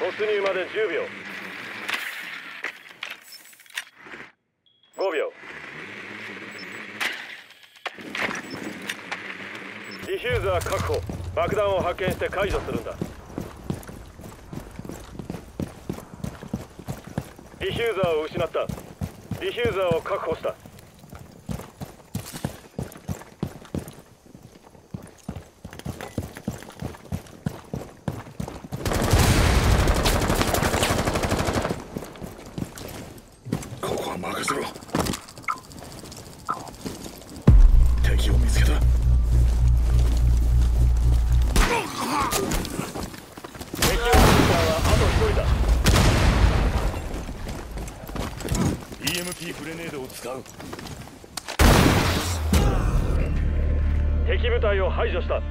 突入まで10秒。5秒。ディフューザー確保。爆弾を発見して解除するんだ。ディフューザーを失った。ディフューザーを確保した。ろ敵を見つけた。敵を撃ったはあと1人だ。EMP グレネードを使う。敵部隊を排除した